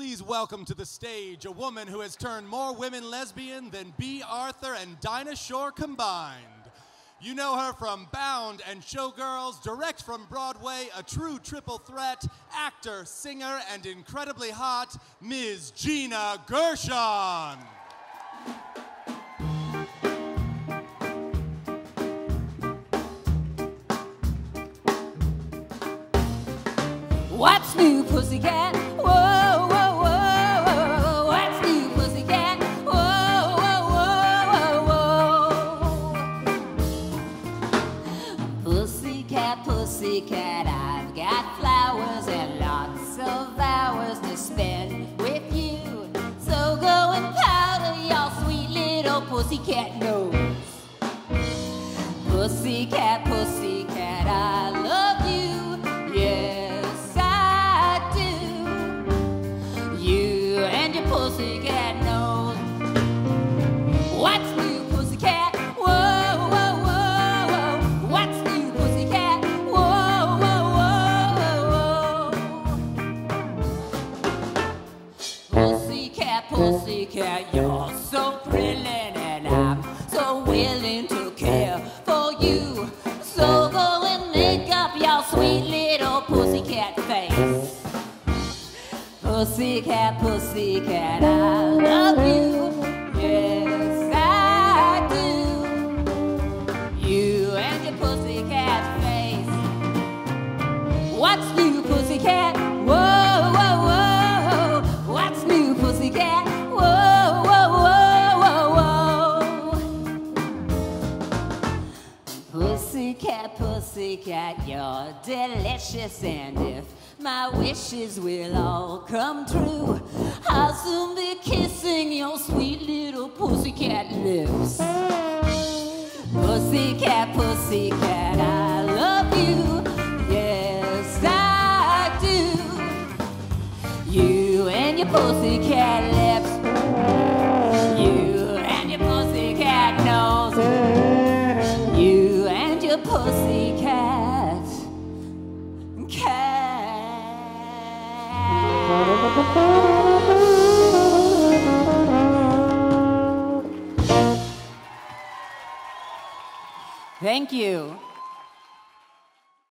Please welcome to the stage a woman who has turned more women lesbian than Bea Arthur and Dinah Shore combined. You know her from Bound and Showgirls, direct from Broadway, a true triple threat, actor, singer, and incredibly hot, Ms. Gina Gershon. What's new, pussycat? Whoa, whoa, Pussycat, pussycat, I've got flowers and lots of hours to spend with you. So go and powder your sweet little pussycat nose. Pussycat, pussycat, I so brilliant, and I'm so willing to care for you. So go and make up your sweet little pussycat face. Pussycat, pussycat, I love you. Yes, I do. You and your pussycat face. What's new, Pussycat, you're delicious, and if my wishes will all come true, I'll soon be kissing your sweet little pussycat lips. Pussycat, pussycat, I love you. Yes, I do. You and your pussycat lips. Thank you.